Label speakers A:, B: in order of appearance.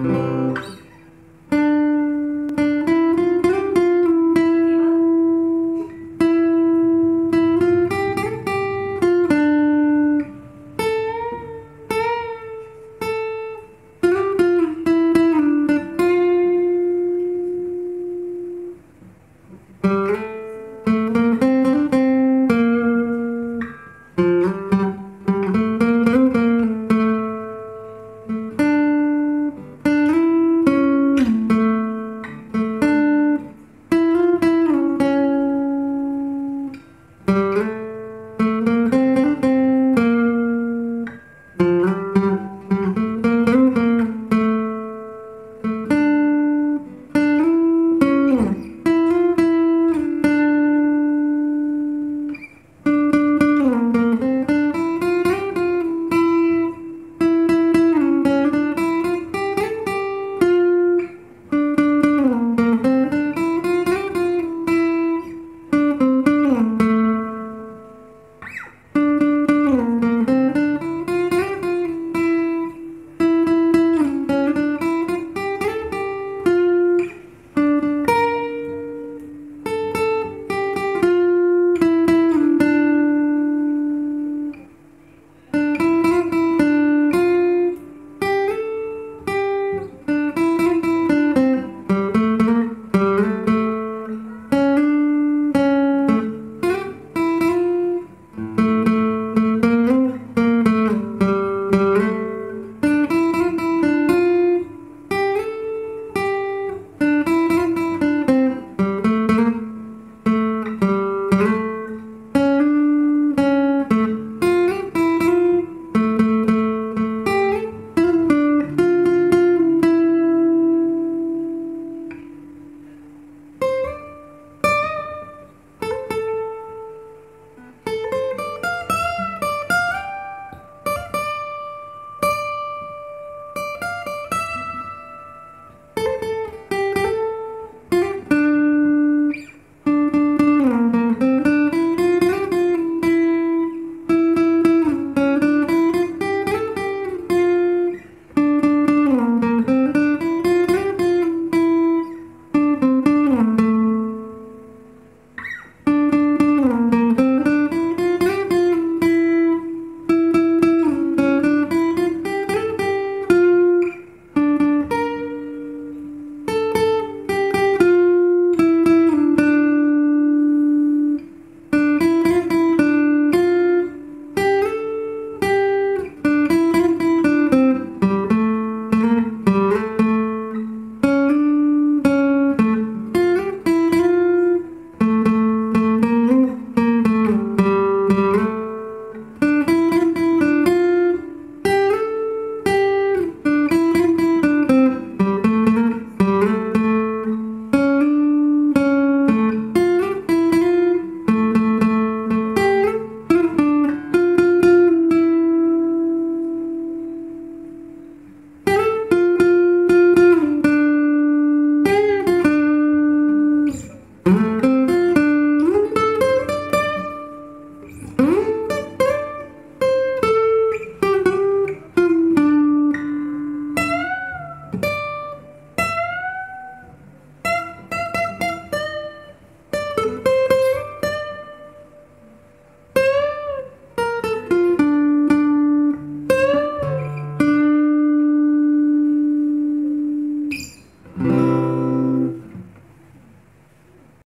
A: Música hum.